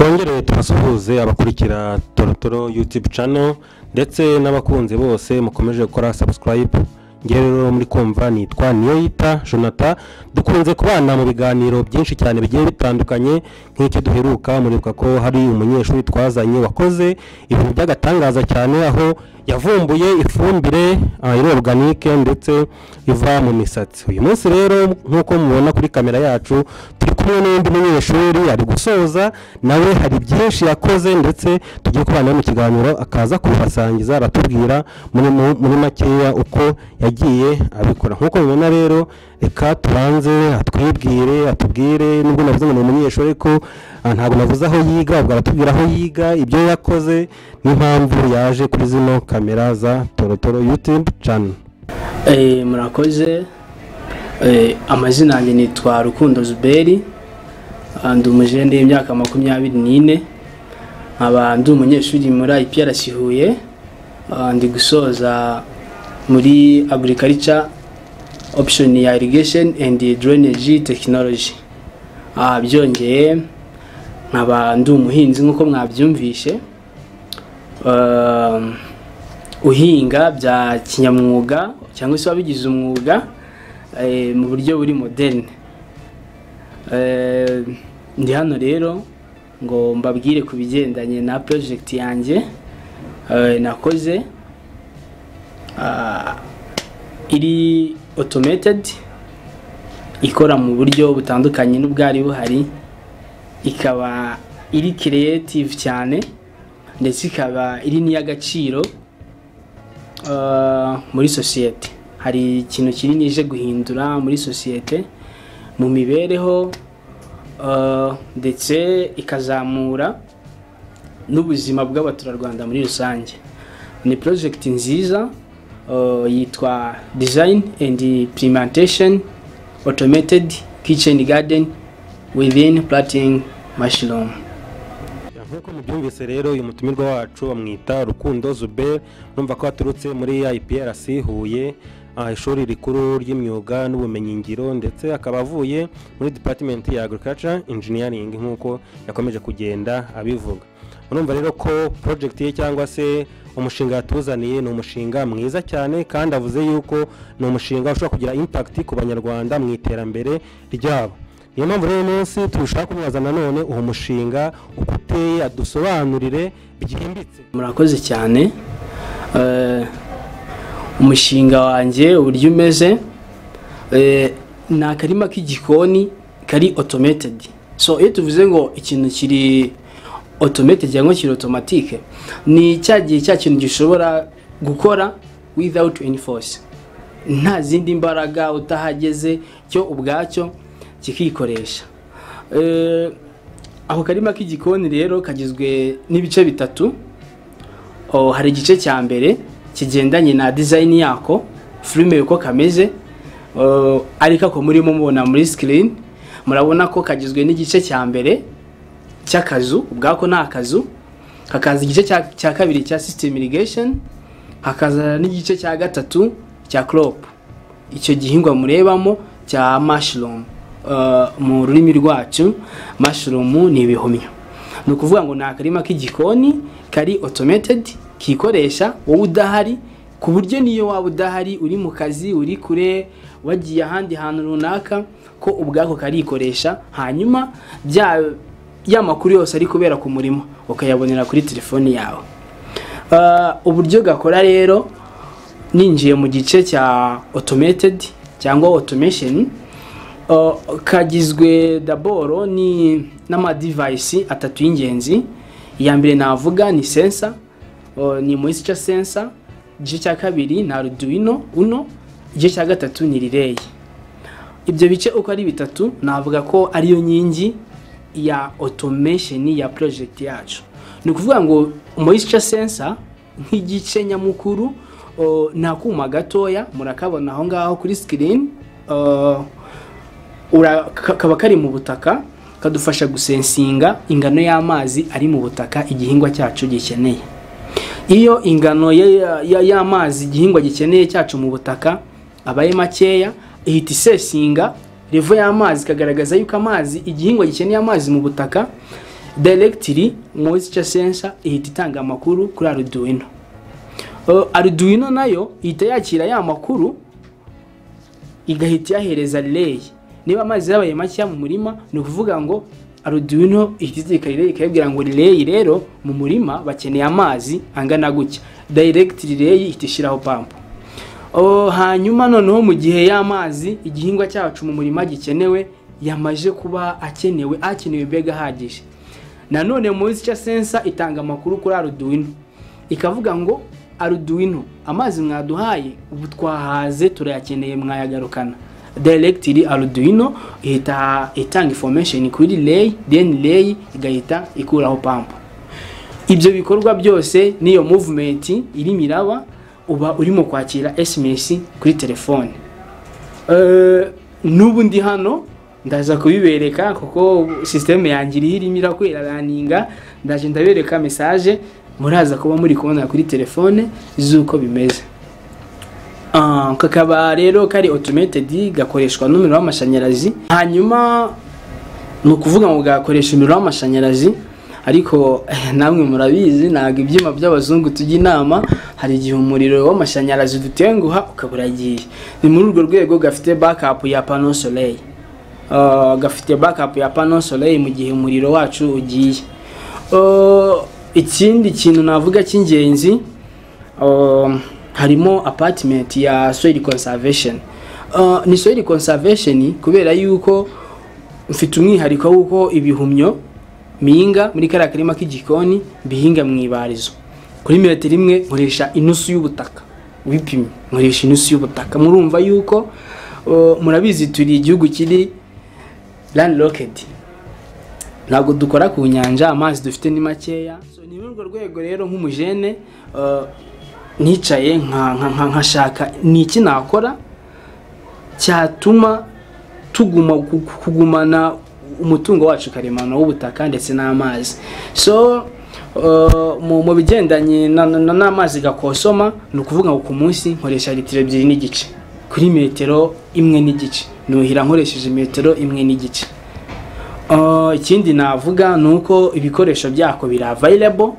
twongere tubasuhuze abakurikira torotoro yutube cano ndetse n'abakunzi bose mukomeje gukora sabusikarayibu ngewe rero muri kumva nitwa niyo yita jonathan. Dukunze kubana mu biganiro byinshi cyane bigiye bitandukanye nk'icyo duheruka muribuka ko hari umunyeshuri twazanye wakoze ibintu by'agatangaza cyane aho yavumbuye ifumbire iroganike ndetse iva mu misatsi. Uyu munsi rero nk'uko mubona kuri kamera yacu turi kumwe n'undi munyeshuri ari gusoza nawe hari byinshi yakoze ndetse tugiye kubana mu kiganiro akaza kubibasangiza aratubwira muri makeya uko yagiye abikora. Nk'uko mubibona rero reka tubanze atwibwire atubwire nubwo navuze ngo ni umunyeshuri ariko ah, ntabwo navuze aho yiga ubwo aratubwira aho yiga ibyo yakoze n'impamvu yaje kuri zino kamera za torotoro yutube cano Eh, murakoze. Amazina yanjye nitwa rukundo zuberi Ah, ndi umujende w'imyaka makumyabiri n'ine. Nkaba ndi umunyeshuri muri IPRC Huye Ah, ndi gusoza muri agriculture option ya irrigation and drainage technology. Ah, byongeye nkaba ndi umuhinzi nk'uko mwabyumvishe uhinga bya kinyamwuga cyangwa se wabigize umwuga. eh, mu buryo buri moderne. Eh, ndi hano rero ngo mbabwire ku bigendanye na project yanjye eh, nakoze. Ah, iri automated ikora mu buryo butandukanye n'ubwari buhari. Ikaba iri creative cyane ndetse ikaba iri n'iy'agaciro muri sosiyete hari ikintu kinini ije guhindura muri sosiyete mu mibereho uh, ndetse ikazamura n'ubuzima bw'abaturarwanda muri rusange. Ni project nziza uh, yitwa design and implementation automated kitchen garden within planting mushroom nk'uko mubyumvise rero uyu mutumirwa wacu bamwita rukundo zuberi numva ko yaturutse muri IPRC Huye. Ishuri rikuru ry'imyuga n'ubumenyingiro ndetse akaba avuye muri department ya agriculture engineering nk'uko yakomeje kugenda abivuga. Urumva rero ko project ye cyangwa se umushinga yatuzaniye ni umushinga mwiza cyane kandi avuze yuko ni umushinga ushobora kugira impact ku banyarwanda mu iterambere ryabo. Niyo mpamvu rero uyu munsi turashaka kumubaza nanone uwo mushinga uko uteye adusobanurire byimbitse. Murakoze cyane. Eh, umushinga wanjye uburyo umeze eh, ni akarima k'igikoni kari automated. So iyo tuvuze ngo ikintu kiri automated cyangwa kiri automatique ni cya gihe cya kintu gishobora gukora without any force nta zindi mbaraga utahageze cyo ubwacyo kikikoresha. Eh, ako karima k'igikoni rero kagizwe n'ibice bitatu. Oh, hari igice cya mbere kigendanye na design yako filime uko kameze Oh, ariko ako murimo mubona muri screen murabona ko kagizwe n'igice cya mbere cy'akazu ubwako ni akazu hakaza igice cya, kabiri cya system irrigation hakaza n'igice cya gatatu cya crop. Icyo gihingwa murebamo cya mushroom. Uh, mu rurimi rwacu mushroom ni ibihumyo. Ni ukuvuga ngo ni akarima k'igikoni kari automated kikoresha wowe udahari ku buryo niyo waba udahari uri mu kazi uri kure wagiye ahandi hantu runaka ko ubwako karikoresha hanyuma bya ya makuru yose ari kubera ku murimo ukayabonera kuri telefoni yawe. Uh, uburyo gakora rero ninjiye mu gice cya automated cyangwa automation Uh, kagizwe daboro n'amadivayisi atatu y'ingenzi iya mbere navuga ni sensa ni moisture sensor igice cya kabiri ni arduino uno igice cya gatatu ni relay ibyo bice uko ari bitatu navuga ko ariyo nkingi ya automation ya project yacu. Ni ukuvuga ngo moisture sensor nk'igice nyamukuru ni akuma gatoya murakabona aho ngaho kuri screen kaba kari mu butaka kadufasha gusensinga ingano y'amazi ari mu butaka igihingwa cyacu gikeneye. Iyo ingano ya- ya- y'amazi igihingwa gikeneye cyacu mu butaka abaye makeya ihita isesinga revo y'amazi ikagaragaza yuko amazi igihingwa gikeneye amazi mu butaka directly moisture sensor ihita itanga amakuru kuri arduino. Arduino na yo ihita yakira ya makuru igahita iyahereza relay niba amazi yabaye makeya mu murima ni ukuvuga ngo itegeka relay ikayibwira ngo relay rero mu murima bakeneye amazi angana gutya. Direct relay ihita ishyiraho pampu. Oh, hanyuma noneho mu gihe y'amazi igihingwa cyacu mu murima gikenewe yamaje kuba akenewe akenewe mbega ahagije. Nanone moisture sensor itanga amakuru kuri arduino ikavuga ngo arduino amazi mwaduhaye ubu twahaze turayakeneye mwayagarukana. Directly arduino ihita itanga information kuri relay then relay igahita ikuraho pampu ibyo bikorwa byose n'iyo movement irimo iraba uba urimo kwakira sms kuri telefone. Eh, n'ubu ndi hano ndaza kubibereka kuko sisiteme yanjye irimo irakwiraninga ndaje ndabereka message muraza kuba muri kubona kuri telefone z'uko bimeze. Kakaba rero kari automated gakoreshwa n'umuriro w'amashanyarazi. Hanyuma ni ukuvuga ngo gakoresha umuriro w'amashanyarazi ariko eh, namwe murabizi ntabwo ibyuma by'abazungu tujya inama hari igihe umuriro w'amashanyarazi dutenguha ukaba ni muri urwo rwego gafite backup ya pano soleil. Uh, gafite backup ya pano soleil mu gihe umuriro wacu ugiye. Uh, ikindi kintu navuga cy'ingenzi harimo apartment ya soil conservation. Uh, ni soil conservation kubera yuko mfite umwihariko w'uko ibihumyo mpinga muri kariya karima k'igikoni bihinga mu ibarizo. Kuri metero imwe nkoresha inusu y'ubutaka. Wipimye? Nkoresha inusu y'ubutaka. Murumva yuko uh, murabizi turi igihugu kiri landlocked. Ntabwo dukora ku nyanja amazi dufite ni makeya. Ni muri urwo rwego rero nk'umujene nka- nkashaka ni iki nakora? Cyatuma tuguma ku- kugumana umutungo wacu karemano w'ubutaka ndetse n'amazi. So uh, mu bigendanye na- na- n'amazi gakosoma ni ukuvuga ngo ku munsi nkoresha litiro ebyiri n'igice. Kuri metero imwe n'igice. Nuhira nkoresheje metero imwe n'igice. Uh, ikindi navuga ni uko ibikoresho byako uh,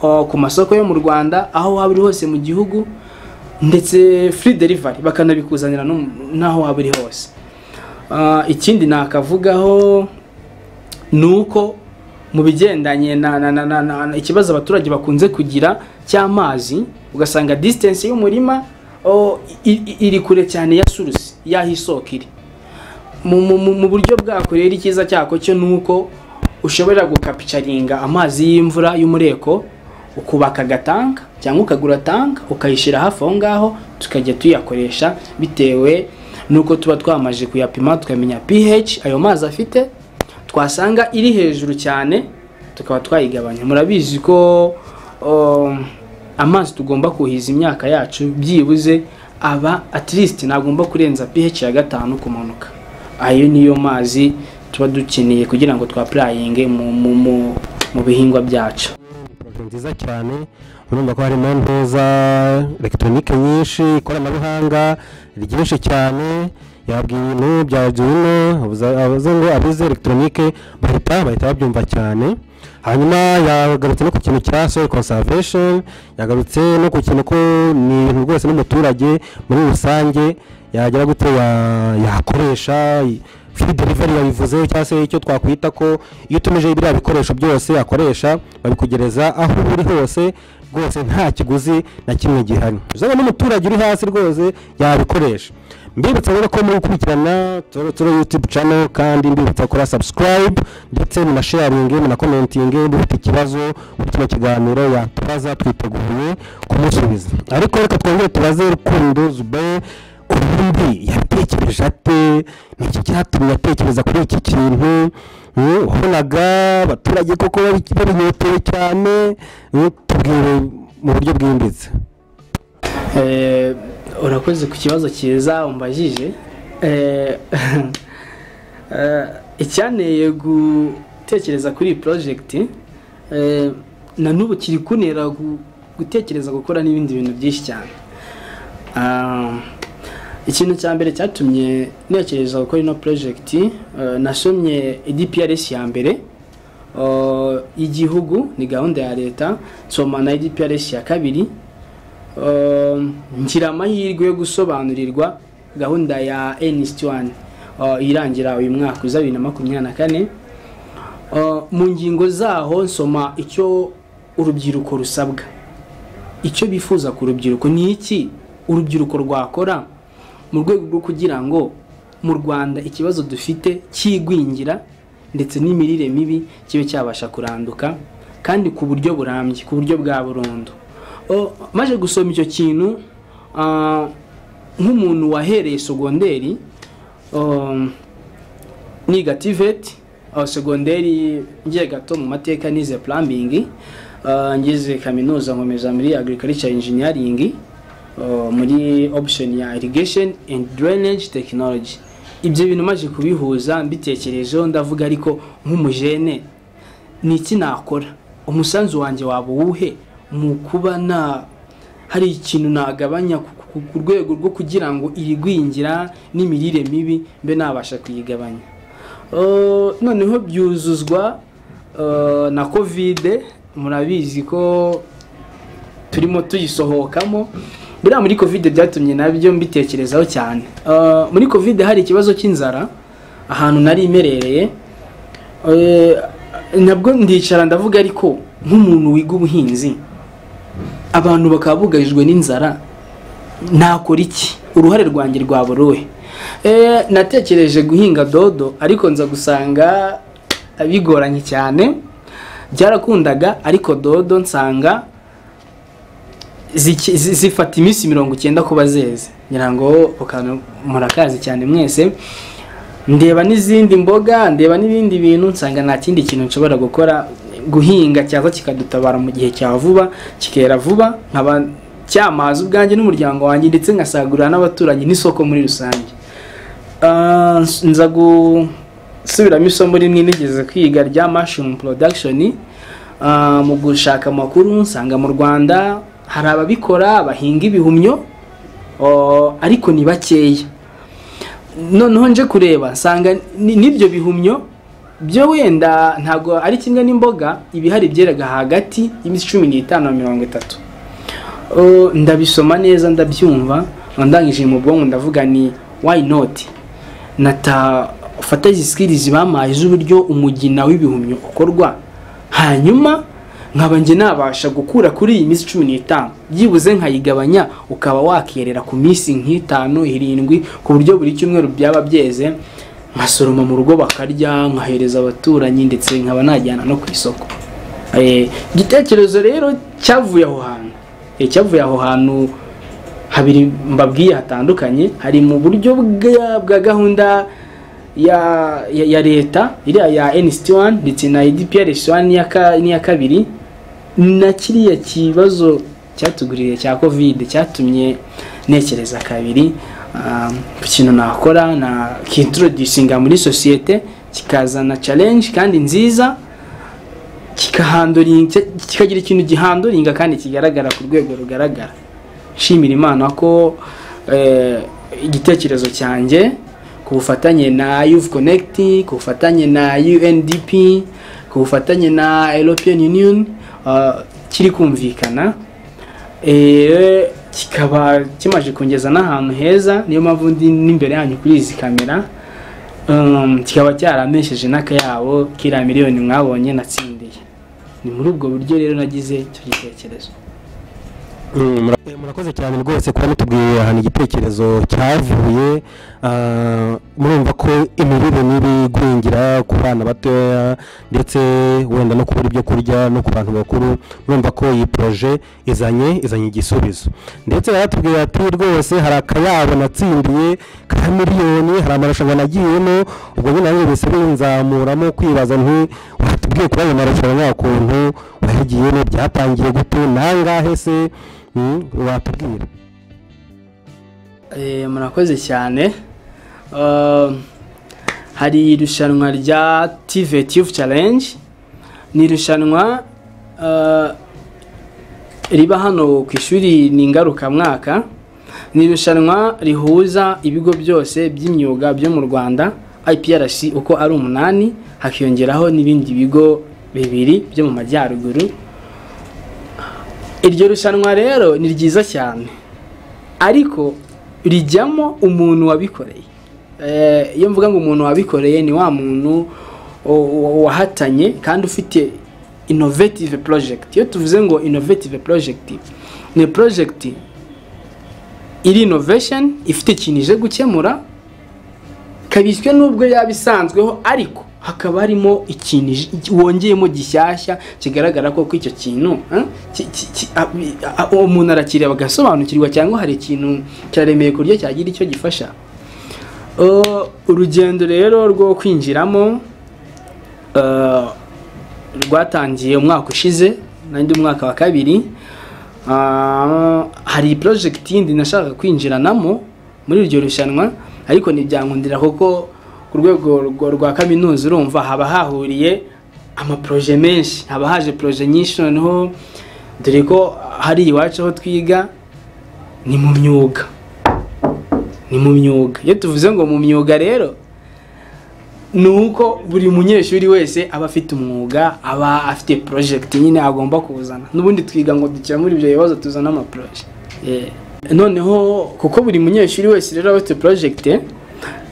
ku masoko yo mu rwanda aho waba uri hose mu gihugu ndetse free delivery bakanabikuzanira n'aho waba uri hose. Uh, ikindi nakavugaho ni uko mu bigendanye na, ikibazo abaturage bakunze kugira cy'amazi ugasanga distance y'umurima iri kure cyane ya source y'aho isoko iri. Mu buryo bwako rero icyiza cyako cyo ni uko ushobora gukapicaringa amazi y'imvura y'umureko ukubaka agatanka cyangwa ukagura tanka ukayishyira hafi aho ngaho tukajya tuyakoresha bitewe n'uko tuba twamaze kuyapima tukamenya pH ayo mazi afite twasanga iri hejuru cyane tukaba twayigabanya. Murabizi ko um, amazi tugomba kuhiza imyaka yacu byibuze aba at least ntagomba kurenza pH ya gatanu kumanuka. Ayo niyo mazi tuba dukeneye kugira ngo twapurayinge mu bihingwa byacu. Poroje nziza cyane urumva ko harimo ntuza elegitoronike nyinshi ikoranabuhanga ryinshi cyane yabwiye ibintu bya arduino avuze ngo abize elegitoronike bahita bahita babyumva cyane. Hanyuma yagarutse no ku kintu cya soil conservation yagarutse no ku kintu ko ni ibintu rwose n'umuturage muri rusange yagera gute ya- free delivery yabivuzeho cyangwa se icyo twakwita ko iyo utumije biriya bikoresho byose akoresha babikugereza aho uri hose rwose nta kiguzi na kimwe gihari. Uzaba n'umuturage uri hasi rwose yabikoresha. Mbibutsa rero ko muri gukurikirana toro youtube channel kandi mbibutsa gukora subscribe ndetse muna sharinge muna commenting mufite ikibazo kuri kino kiganiro yatubaza twiteguye kumusubiza. Ariko reka twongere tubaze rukundo zube ubundi yatekereje ate? Niki cyatumye atekereza kuri iki kintu? Mm, wabonaga abaturage koko babi- babinyotewe cyane? Mm, tubwire mu buryo bwimbitse. Eh, urakoze ku kibazo cyiza umbajije. Eh, eh, icyanteye gutekereza kuri iyi project eh, na n'ubu kiri kuntera gu- gutekereza gukora n'ibindi bintu byinshi cyane. Ah, ikintu cya mbere cyatumye ntekereza gukora ino project eh, nasomye DPRS ya mbere y'igihugu ni gahunda ya leta nsoma na idprs ya kabiri uh, ngira amahirwe yo gusobanurirwa gahunda ya nsd1 uh, irangira uyu mwaka uza bibiri na makumyabiri na kane. Mu ngingo zaho nsoma icyo urubyiruko rusabwa. Icyo bifuza ku rubyiruko ni iki urubyiruko rwakora? Mu rwego rwo kugira ngo mu rwanda ikibazo dufite cy'igwingira ndetse n'imirire mibi kibe cyabasha kuranduka kandi ku buryo burambye ku buryo bwa burundu. Maze gusoma icyo kintu nk'umuntu wahereye sogonderi niga tiveti segonderi ngiye gato mu mateka nize plumbing uh, ngize kaminuza nkomeza muri engineering uh, muri option ya irrigation and drainage technology. Ibyo bintu maze kubihuza mbitekerejeho ndavuga ariko nk'umujene ni iki nakora? Umusanzu wanjye waba uwuhe? Mu kuba na hari ikintu nagabanya ku- rwego rwo kugira ngo iri gwingira n'imirire mibi mbe nabasha kuyigabanya. Uh, noneho byuzuzwa uh, na kovide murabizi ko turimo tuyisohokamo. Buriya muri kovide byatumye na byo mbitekerezaho cyane. Uh, muri kovide hari ikibazo cy'inzara ahantu nari imerereye. Eh, nabwo ndicara ndavuga ariko nk'umuntu wiga ubuhinzi abantu bakaba bugarijwe n'inzara nakora iki? Uruhare rwanjye rwaba uruhe Eh, natekereje guhinga dodo ariko nza gusanga bigoranye cyane. Byarakundaga ariko dodo nsanga zifata iminsi mirongo icyenda kuba zeze. Ngira ngo murakazi cyane mwese. Ndeba n'izindi mboga ndeba n'ibindi bintu nsanga nta kindi kintu nshobora gukora. Guhinga cyaza kikadutabara mu gihe cya vuba kikera vuba nkaba cyamaza ubwanjye n'umuryango wanjye ndetse ngasagurira n'abaturanyi n'isoko muri rusange. Ah, nza gusubiramo isomo rimwe nigeze kwiga rya mushroom production. Ah, mu gushaka amakuru nsanga mu rwanda hari ababikora bahinga ibihumyo oh, ariko ni bakeya. Noneho nje kureba nsanga ni- n'ibyo bihumyo byo wenda ntabwo ari kimwe n'imboga ibihari byeraga hagati y'iminsi cumi n'itanu na mirongo itatu. Uh, ndabisoma neza ndabyumva ndangije mu bwonko ndavuga ni why not? Natafata izi skills bampaye z'uburyo umugina w'ibihumyo ukorwa. Hanyuma nkaba njye nabasha gukura kuri iyi minsi cumi n'itanu. Byibuze nkayigabanya ukaba wakerera ku minsi nk'itanu irindwi ku buryo buri cyumweru byaba byeze. Nkasoroma mu rugo bakarya nkahereza abaturanyi ndetse nkaba najyana no ku isoko. Eh, igitekerezo rero cyavuye aho hantu. Eh, cyavuye aho hantu habiri mbabwiye hatandukanye. Hari mu buryo bwa, gahunda ya, leta iriya ya NCT1 ndetse na EDPRS1 n'iya ka- n'iya kabiri. Na kiriya kibazo cyatuguriye cya covid cyatumye ntekereza kabiri um, ku kintu nakora na kintroducinga muri sosiyete kikazana challenge kandi nziza kikagira ikintu gihanduringa kandi kigaragara ku rwego rugaragara. Nshimira imana ko eh, igitekerezo cyanjye ku bufatanye na youth connect ku bufatanye na undp ku bufatanye na european union kiri kumvikana. Eh, kikaba kimaze kungeza n'ahantu heza niyo mpamvu ndi n'imbere yanyu kuri izi kamera. Um, kikaba cyaramesheje n'akayabo kiriya miliyoni mwabonye natsindiye ni muri ubwo buryo rero nagize icyo gitekerezo. Murakoze cyane rwose kuba mutubwiye ahantu igitekerezo cyavuye. Ah, murumva ko imirire mibi igwingira ku bana batoya ndetse wenda no kubura ibyo kurya no ku bantu bakuru. Murumva ko iyi poroje izanye izanye igisubizo. Ndetse yaratubwiye ati rwose hari akayabo natsindiye ka miliyoni hari amarushanwa nagiyemo. Ubwo nyine nanjye bise binzamuramo kwibaza nti watubwiye kuri ayo marushanwa nta kuntu wayagiyemo byatangiye gute? Nangahe se? Mm, watubwira Eh, murakoze cyane. Uh, hari irushanwa rya TVET Youth Challenge. Ni irushanwa uh, riba hano ku ishuri ni ngarukamwaka. Ni irushanwa rihuza ibigo byose by'imyuga byo mu Rwanda IPRC uko ari umunani hakiyongeraho n'ibindi bigo bibiri byo mu majyaruguru. Iryo rushanwa rero ni ryiza cyane. Ariko rijyamo umuntu wabikoreye. Eh, iyo mvuga ngo umuntu wabikoreye ni wa muntu wahatanye kandi ufite innovative project. Iyo tuvuze ngo innovative project ni project iri innovation ifite ikintu ije gukemura kabiswe n'ubwo yaba isanzweho ariko hakaba harimo ikintu wongeyemo gishyashya kigaragara ko icyo kintu eh, ki- ki- ki- a- a- uwo muntu arakireba agasobanukirwa cyangwa hari ikintu cyaremeye ku buryo cyagira icyo gifasha. Urugendo rero rwo kwinjiramo rwatangiye umwaka ushize n'undi mwaka wa kabiri hari project yindi nashaka kwinjiranamo muri iryo rushanwa ariko ntibyankundira kuko ku rwego rwa- kaminuza urumva haba hahuriye amaproje menshi haba haje proje nyinshi noneho dore ko hari iwacu aho twiga ni mu myuga. Ni mu myuga. Iyo tuvuze ngo mu myuga rero ni uko buri munyeshuri wese aba afite umwuga aba afite project nyine agomba kuzana. N'ubundi twiga ngo dukira muri ibyo bibazo tuzana amaproje. Eh, noneho kuko buri munyeshuri wese rero aba afite project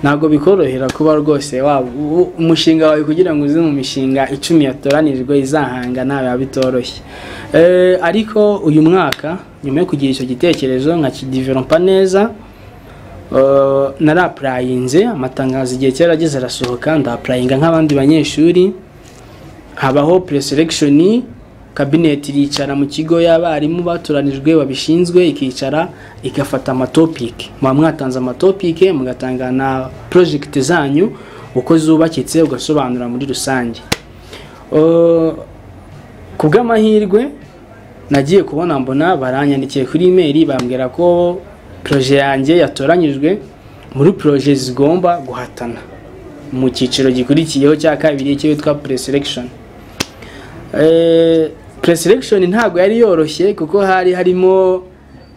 ntabwo bikorohera kuba rwose waba umushinga wawe kugira ngo uze mu mishinga icumi yatoranijwe izahanga nawe bitoroshye. Eh, ariko uyu mwaka nyuma yo kugira icyo gitekerezo nkakidivelopa neza Uh, narapurayinze amatangazo igihe cyarageze arasohoka ndapurayinga nk'abandi banyeshuri habaho preselection kabineti iricara mu kigo y'abarimu batoranijwe babishinzwe ikicara igafata amatopike muba mwatanze amatopike mugatanga na project zanyu uko zubakitse ugasobanura muri rusange. Ku bw'amahirwe nagiye kubona mbona baranyandikiye kuri email bambwira ko proje yanjye yatoranyijwe muri proje zigomba guhatana. Mu cyiciro gikurikiyeho cya kabiri cyo yitwa preselection. Preselection ntabwo yari yoroshye kuko hari harimo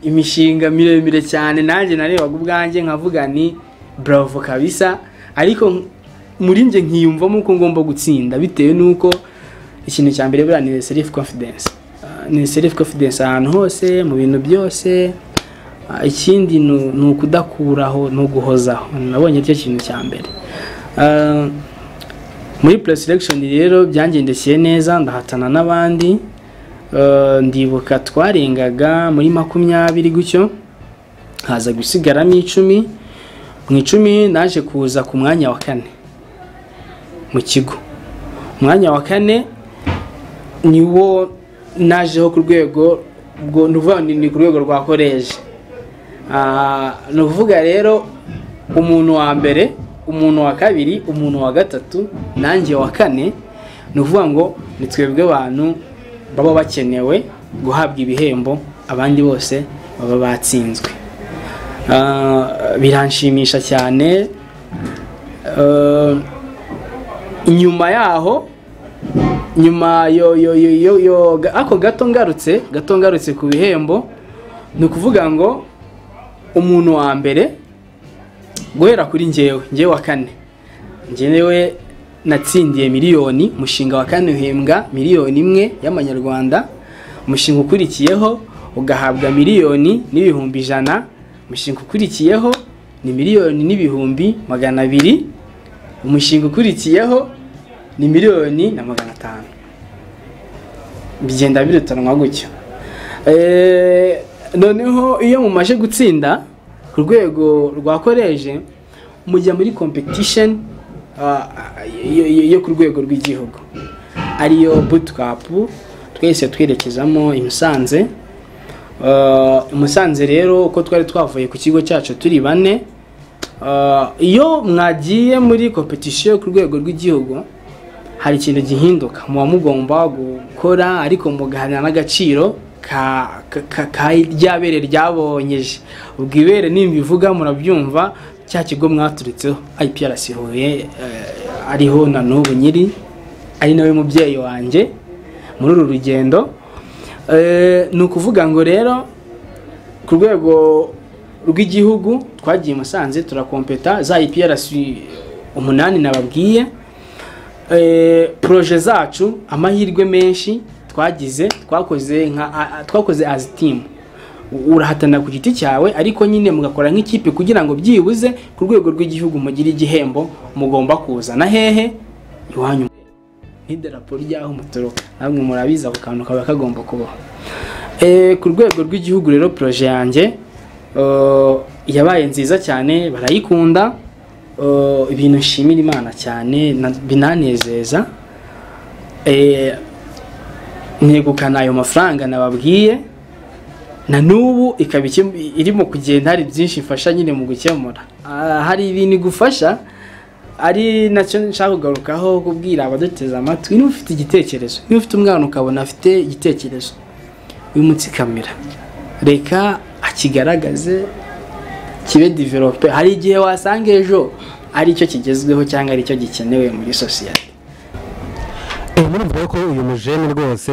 imishinga miremire cyane. Nanjye narebaga ubwanjye nkavuga ni bravo kabisa. Ariko muri njye nkiyumvamo ko ngomba gutsinda bitewe n'uko ikintu cya mbere buriya ni self confidence. Ah, ni self confidence ahantu hose mu bintu byose. Ah, ikindi ni ukudakuraho ni uguhozaho nabonye ari cyo kintu cya mbere. Ah, muri preselection rero byangendekeye neza ndahatana n'abandi. Ndibuka twarengaga muri makumyabiri gutyo haza gusigaramo icumi. Mu icumi naje kuza ku mwanya wa kane mu kigo. Umwanya wa kane niwo najeho ku rwego ni ni ku rwego rwa koleji. Ah, ni ukuvuga rero umuntu wa mbere umuntu wa kabiri umuntu wa gatatu nanjye wa kane. Ni ukuvuga ngo ni twebwe abantu baba bakenewe guhabwa ibihembo abandi bose baba batsinzwe. Ah, biranshimisha cyane. Ah, nyuma yaho nyuma yo yo yo yo ako gato ngarutse gato ngarutse ku bihembo ni ukuvuga ngo umuntu wa mbere guhera kuri njyewe njyewe wa kane. Njyewe natsindiye miliyoni umushinga wa kane uhembwa miliyoni imwe y'amanyarwanda umushinga ukurikiyeho ugahabwa miliyoni n'ibihumbi ijana umushinga ukurikiyeho ni miliyoni n'ibihumbi magana abiri umushinga ukurikiyeho ni miliyoni na magana atanu. Bigenda birutanwa gutyo. Eh, noneho iyo mumaze gutsinda ku rwego rwa koleje mujya muri competition yo- yo ku rwego rw'igihugu. Ariyo bootcamp twese twerekezamo i Musanze. I Musanze rero uko twari twavuye ku kigo cyacu turi bane. Uh, iyo mwagiye muri competition ku rwego rw'igihugu hari ikintu gihinduka. Muba mugomba gukora ariko mugahanira n'agaciro ka ka- ka- ka rya bere ryabonyeje. Ubwo ibere nimbivuga murabyumva. Cya kigo mwaturitseho IPRC Huye eh, ariho na n'ubu nyiri ari nawe mubyeyi wanjye muri uru rugendo. Eh, ni ukuvuga ngo rero ku rwego rw'igihugu twagiye i Musanze turakompeta za IPRC umunani nababwiye. Eh, proje zacu amahirwe menshi twagize twakoze nka twakoze as team U- urahatana ku giti cyawe ariko nyine mugakora nk'ikipe kugira ngo byibuze ku rwego rw'igihugu mugire igihembo mugomba kuzana hehe? Iwanyu. N'idarapo ry'aho mutoroka namwe murabizi ako kantu kaba kagomba kubaho. Eh, ku rwego rw'igihugu rero proje yanjye eh, yabaye nziza cyane barayikunda eh, ibintu nshimira imana cyane na- binanezeza negukana ayo mafaranga nababwiye na n'ubu ikaba irimo kugenda hari byinshi ifasha nyine mu gukemura. Ah, hari ibintu igufasha ari na cyo nshaka kugarukaho kubwira abaduteze amatwi. Niba ufite igitekerezo niba ufite umwana ukabona afite igitekerezo wimutsikamira reka akigaragaze kibe develope hari igihe wasanga ejo ari cyo kigezweho cyangwa ari cyo gikenewe muri sosiyete. Eh, murumva ko uyu mujene rwose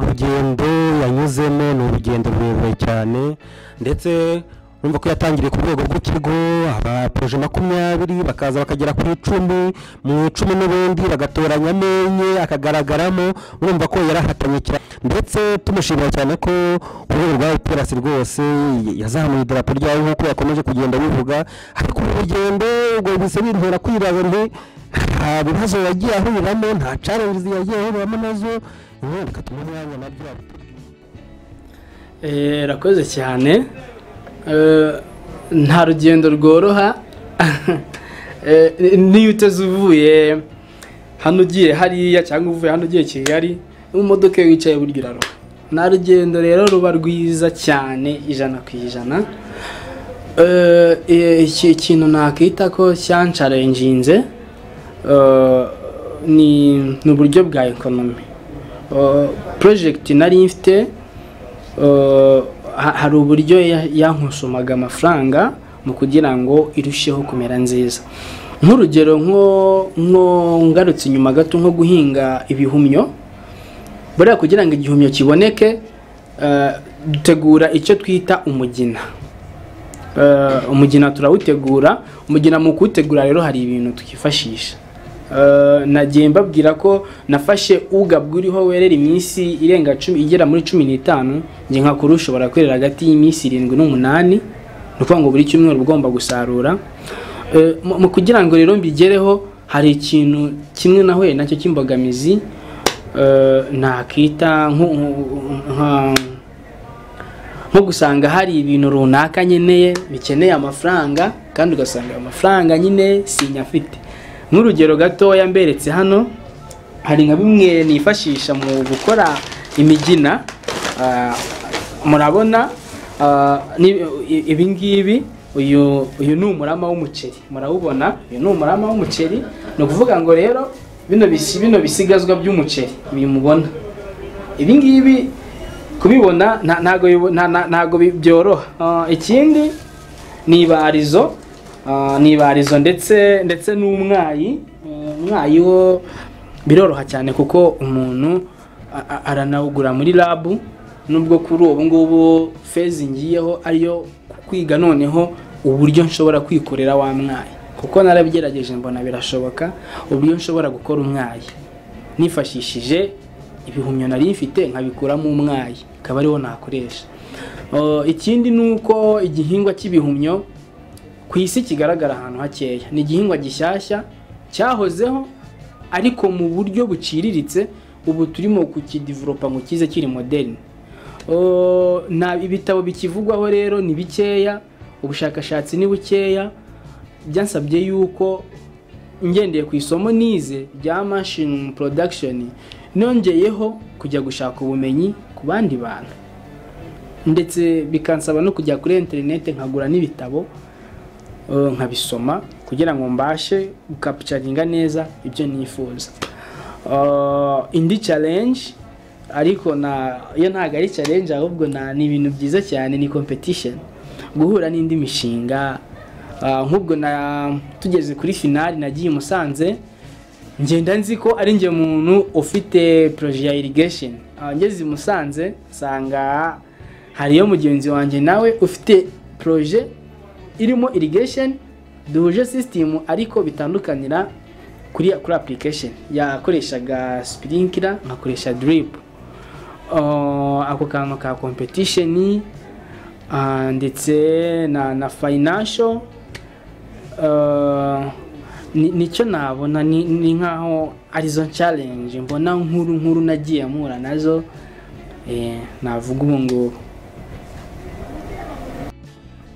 urugendo yanyuzemo ni urugendo rurerure cyane. Ndetse urumva ko yatangiriye ku rwego rw'ikigo abaporoje makumyabiri bakaza bakagera ku icumi mu icumi n'ubundi bagatoranya amenye akagaragaramo urumva ko yarahatanye cyane ndetse tumushimira cyane ko ku rwego rwa iterasi rwose yazamuye idarapo ryawe nk'uko yakomeje kugenda abivuga ariko uru rugendo ubwo bise bintera kwibaza nti nta bibazo yagiye ahuriramo nta challenges yagiye ahuriramo na zo ubundi rikatuma umwanya na byo. Eh, rakoze cyane. Nta rugendo rworoha. Eh, niyo uteze uvuye hano ugiye hariya cyangwa uvuye hano ugiye kigali mu modoka wicaye burya uraroha nta rugendo rero ruba rwiza cyane ijana ku ijana. Eh, eh, iki ikintu nakita ko cyancarenginze eh, ni uburyo bwa ekonomi Eh, project nari mfite hari uburyo ya- yankusumaga amafaranga mu kugira ngo irusheho kumera nziza. Nk'urugero nko ngarutse inyuma gato nko guhinga ibihumyo buriya kugira ngo igihumyo kiboneke uh, dutegura icyo twita umugina. Uh, umugina turawutegura umugina mu kuwutegura rero hari ibintu twifashisha. Nagiye mbabwira ko nafashe ugabwa uriho werera iminsi irenga cumi igera muri cumi n'itanu njye nka kuri ushobora kwerera hagati y'iminsi irindwi n'umunani. Ni ukuvuga ngo buri cyumweru uba ugomba gusarura. Uh, mu- kugira ngo rero mbigereho hari ikintu kimwe nahuye na cyo cy'imbogamizi uh, nakita nko- gusanga hari ibintu runaka nkeneye bikeneye amafaranga kandi ugasanga ayo mafaranga nyine sinyafite. Nk'urugero gatoya mberetse hano hari nka bimwe nifashisha mu gukora imigina ah, murabona ah, ni- i- ibi ngibi uyu uyu ni umurama w'umuceri murawubona uyu ni umurama w'umuceri ni ukuvuga ngo rero bino bisi bino bisigazwa by'umuceri bimubona ibi ngibi kubibona nta- ntago bibo- nta- nta- ntago bi- byoroha. Ah, ikindi ni ibarizo Ah, ni ibarizo ndetse ndetse n'umwayi Eh, umwayi wo biroroha cyane kuko umuntu aranawugura muri labu nubwo kuri ubu ngubu fezi ngiyeho ariyo kwiga noneho uburyo nshobora kwikorera wa mwayi. Kuko narabigerageje mbona birashoboka uburyo nshobora gukora umwayi. Nifashishije ibihumyo nari mfite nkabikuramo umwayi akaba ari wo nakoresha. Uh, ikindi ni uko igihingwa cy'ibihumyo ku isi kigaragara ahantu hakeya. Ni igihingwa gishyashya cyahozeho ariko mu buryo buciriritse ubu turimo kukidivelopa ngo kize kiri moderni nta ibitabo bikivugwaho rero ni bikeya ubushakashatsi ni bukeya. Byansabye yuko ngendeye ku isomo nize rya machine production nongeyeho kujya gushaka ubumenyi ku bandi bantu. Ndetse bikansaba no kujya kuri interineti nkagura n'ibitabo nkabisoma kugira ngo mbashe gukapicaringa neza ibyo nifuza. Eh, indi challenge ariko na yo ntabwo ari challenge ahubwo ni ibintu byiza cyane ni competition. Guhura n'indi mishinga Ah, nk'ubwo na tugeze kuri finali nagiye i Musanze ngenda nzi ko ari njye muntu ufite projet ya Ah, ngeze i Musanze nsanga hariyo mugenzi wanjye nawe ufite projet irimo irrigation duhuje system ariko bitandukanira kuri kuri application. Yakoreshaga sprinkler nkakoresha drip. Uh, ako kantu ka competition uh, ndetse na na financial ni- ni cyo nabona ni, nkaho ari zo challenge. Mbona nkuru nkuru nagiye mpura na zo eh, navuga ubu ngubu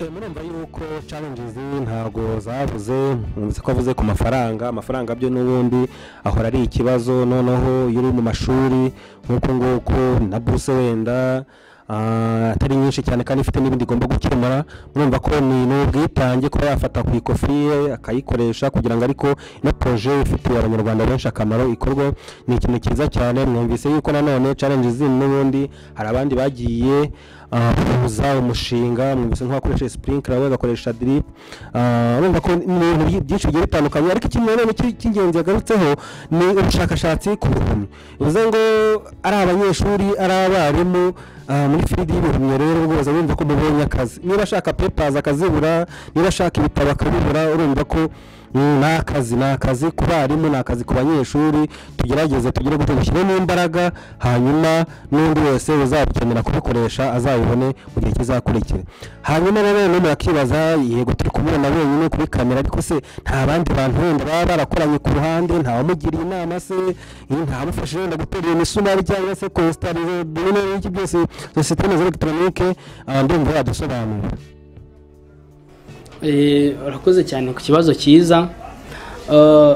murumva yuko challenges ntabwo zabuze mwumvise ko avuze ku mafaranga amafaranga byo n'ubundi ahora ari ikibazo. Noneho iyo uri mu mashuri nk'uko nguko na buruse wenda ah, atari nyinshi cyane kandi ifite n'ibindi igomba gukemura. Murumva ko ni ni ubwitange kuba yafata ku ikofi ye akayikoresha kugira ngo ariko ino proje ifitiye abanyarwanda benshi akamaro ikorwa ni ikintu cyiza cyane mwumvise yuko nanone challenges n'ubundi hari abandi bagiye ah, kuza umushinga mwumvise nk'uwakoresheje sprinkler we agakoresha drip. Ah, urumva ko ni ibintu byi- byinshi bigiye bitandukanye ariko ikintu nanone cy'i- cy'ingenzi yagarutseho ni ubushakashatsi ku buhumyi bivuze ngo ari abanyeshuri ari abarimu ah, muri firidi y'ubuhumyi rero rwose bumva ko mubonye akazi. Niba ashaka papers akazibura niba ashaka ibitabo akabibura urumva ko ni akazi ni akazi ku barimu ni akazi ku banyeshuri tugerageze tugire gutyo dushyiremo imbaraga hanyuma n'undi wese uzabikenera kubikoresha azabibone mu gihe kizakurikira. Hanyuma rero no murakibaza yego turi kumubona wenyine kuri kamera ariko se nta bandi bantu wenda baba barakoranye ku ruhande ntawamugiriye inama se ntawamufashije wenda gutera iyo misumari cyangwa se kositarire bimwe byose sisiteme za elegitoronike ndumva yadusobanurira urakoze cyane ku kibazo cyiza. Eh,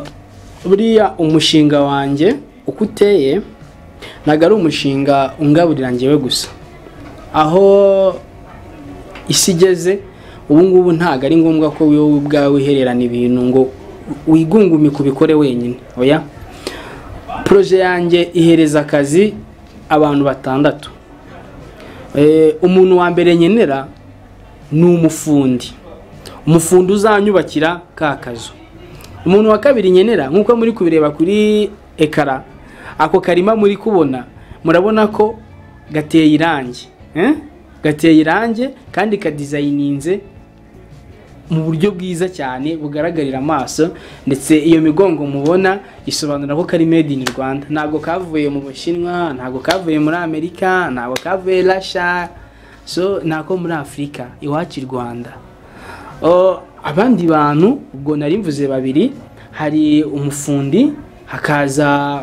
buriya umushinga wanjye uko uteye ntabwo ari umushinga ungaburira njyewe gusa. Aho isi igeze ubu ngubu ntabwo ari ngombwa ko wowe ubwawe wihererana ibintu ngo wigungume kubikore wenyine. Oya? Poroje yanjye ihereza akazi abantu batandatu. Eh, umuntu wa mbere nkenera ni umufundi. Umufundi uzanyubakira ka kazu. Umuntu wa kabiri nkenera nk'uko muri kubireba kuri ekara ako karima muri kubona murabona ko gateye irangi gateye irangi kandi kadizayininze mu buryo bwiza cyane bugaragarira amaso ndetse iyo migongo mubona isobanura ko kari made in Rwanda. Ntabwo kavuye mu Bushinwa ntabwo kavuye muri Amerika ntabwo kavuye Russia so nako muri Afurika iwacu i Rwanda. Abandi bantu ubwo nari mvuze babiri hari umufundi hakaza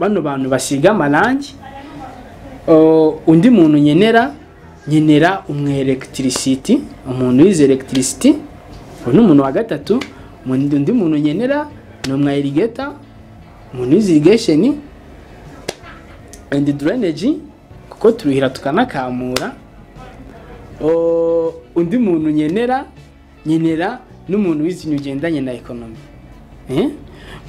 bano bantu basiga amarangi. Undi muntu nkenera umu electricity umuntu wize electricity. Uyu ni umuntu wa gatatu undi muntu nkenera ni umu irrigator umuntu wize irrigation and drainage kuko turuhira tukanakamura undi muntu nkenera nkenera n'umuntu wize ibintu bigendanye na ekonomi Eh?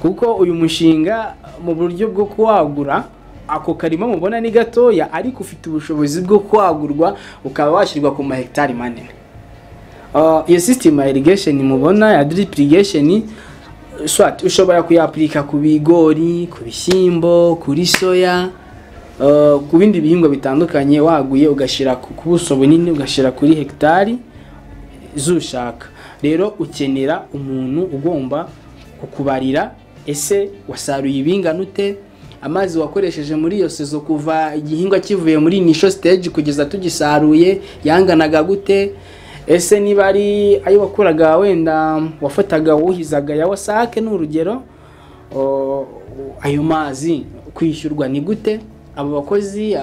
kuko uyu mushinga mu buryo bwo kuwagura ako karima mubona ni gatoya ariko ufite ubushobozi bwo kwagurwa ukaba washyirwa ku mahegitari manini iyo system ya irrigation mubona ya irrigation swat ushobora kuyapurika ku bigori ku bishyimbo kuri soya ku bindi bihingwa bitandukanye waguye ugashyira ku buso bunini ugashyira kuri hegitari zushaka. Rero ukenera umuntu ugomba kukubarira ese wasaruye ibingana ute? Amazi wakoresheje muri iyo sezo kuva igihingwa kivuye muri initial stage kugeza tugisaruye yanganaga gute? Ese niba ari ayo wakuraga wenda wafataga wuhizaga ya wasake ni urugero? Ayo mazi kwishyurwa ni gute? Abo bakozi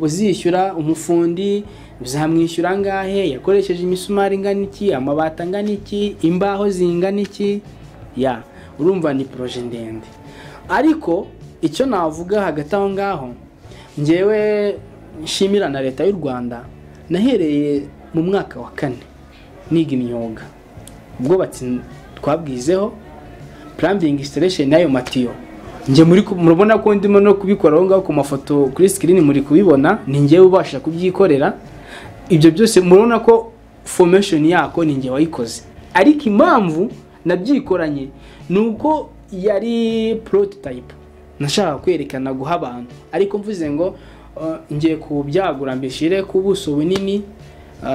uzishyura umufundi uzamwishyura angahe yakoresheje imisumari ingana iki amabati angana iki imbaho zingana iki? Ya urumva ni poroje ndende. Ariko icyo navuga hagati aho ngaho ngewe nshimira na leta y'u rwanda nahereye mu mwaka wa kane niga imyuga. Ubwubatsi twabwizeho plumbing installation y'ayo matiyo njye murabona ko ndimo no kubikora aho ngaho ku mafoto kuri screen muri kubibona ni njyewe ubasha kubyikorera. Ibyo byose murabona ko formation yako ni njye wayikoze. Ariko impamvu nabyikoranye ni uko yari prototype. Nashaka kwerekana guha abantu. Ariko mvuze ngo uh, ngiye kubyagura mbishyire ku buso bunini uh,